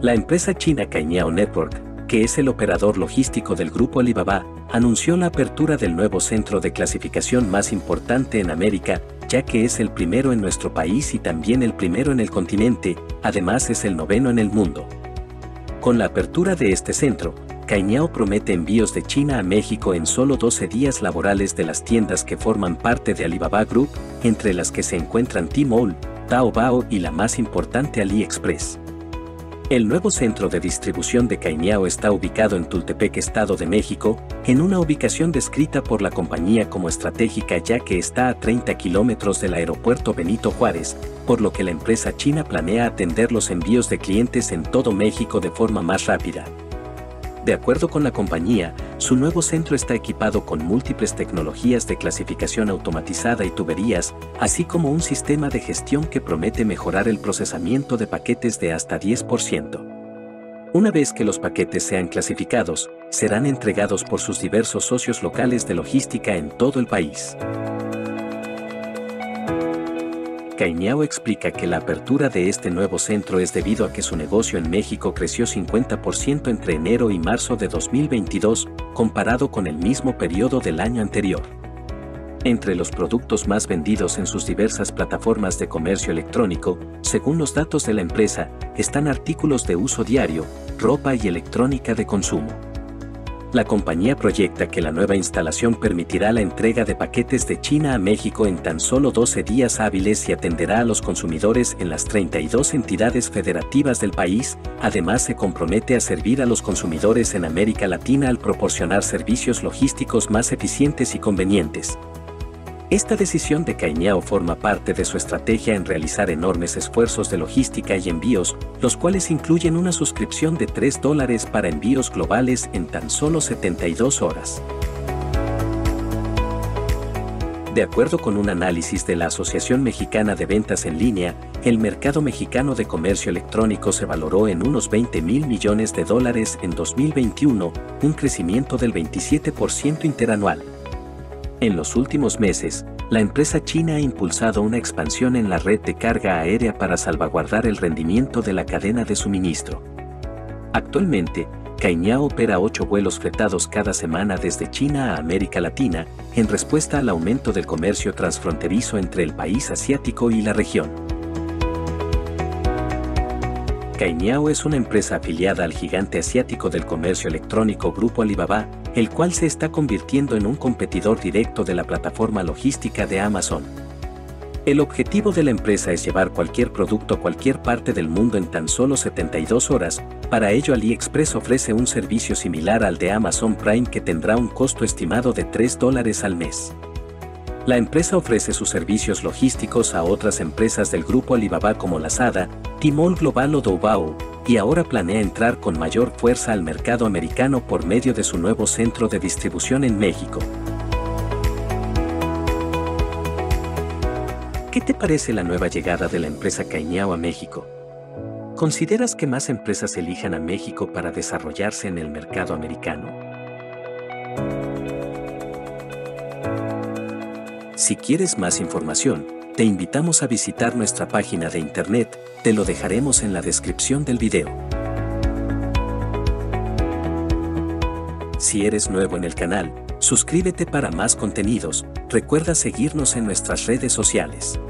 La empresa china Cainiao Network, que es el operador logístico del grupo Alibaba, anunció la apertura del nuevo centro de clasificación más importante en América, ya que es el primero en nuestro país y también el primero en el continente, además es el noveno en el mundo. Con la apertura de este centro, Cañao promete envíos de China a México en solo 12 días laborales de las tiendas que forman parte de Alibaba Group, entre las que se encuentran Tmall, Taobao y la más importante AliExpress. El nuevo centro de distribución de Cañao está ubicado en Tultepec, Estado de México, en una ubicación descrita por la compañía como estratégica ya que está a 30 kilómetros del aeropuerto Benito Juárez, por lo que la empresa china planea atender los envíos de clientes en todo México de forma más rápida. De acuerdo con la compañía, su nuevo centro está equipado con múltiples tecnologías de clasificación automatizada y tuberías, así como un sistema de gestión que promete mejorar el procesamiento de paquetes de hasta 10%. Una vez que los paquetes sean clasificados, serán entregados por sus diversos socios locales de logística en todo el país. Cañao explica que la apertura de este nuevo centro es debido a que su negocio en México creció 50% entre enero y marzo de 2022, comparado con el mismo periodo del año anterior. Entre los productos más vendidos en sus diversas plataformas de comercio electrónico, según los datos de la empresa, están artículos de uso diario, ropa y electrónica de consumo. La compañía proyecta que la nueva instalación permitirá la entrega de paquetes de China a México en tan solo 12 días hábiles y atenderá a los consumidores en las 32 entidades federativas del país, además se compromete a servir a los consumidores en América Latina al proporcionar servicios logísticos más eficientes y convenientes. Esta decisión de Cañao forma parte de su estrategia en realizar enormes esfuerzos de logística y envíos, los cuales incluyen una suscripción de 3 dólares para envíos globales en tan solo 72 horas. De acuerdo con un análisis de la Asociación Mexicana de Ventas en Línea, el mercado mexicano de comercio electrónico se valoró en unos 20 mil millones de dólares en 2021, un crecimiento del 27% interanual. En los últimos meses, la empresa china ha impulsado una expansión en la red de carga aérea para salvaguardar el rendimiento de la cadena de suministro. Actualmente, Cainiao opera ocho vuelos fletados cada semana desde China a América Latina, en respuesta al aumento del comercio transfronterizo entre el país asiático y la región. Cainiao es una empresa afiliada al gigante asiático del comercio electrónico Grupo Alibaba, el cual se está convirtiendo en un competidor directo de la plataforma logística de Amazon. El objetivo de la empresa es llevar cualquier producto a cualquier parte del mundo en tan solo 72 horas, para ello AliExpress ofrece un servicio similar al de Amazon Prime que tendrá un costo estimado de 3 dólares al mes. La empresa ofrece sus servicios logísticos a otras empresas del grupo Alibaba como Lazada, Timol Global o Doubao, y ahora planea entrar con mayor fuerza al mercado americano por medio de su nuevo centro de distribución en México. ¿Qué te parece la nueva llegada de la empresa Cañao a México? ¿Consideras que más empresas elijan a México para desarrollarse en el mercado americano? Si quieres más información, te invitamos a visitar nuestra página de internet te lo dejaremos en la descripción del video. Si eres nuevo en el canal, suscríbete para más contenidos, recuerda seguirnos en nuestras redes sociales.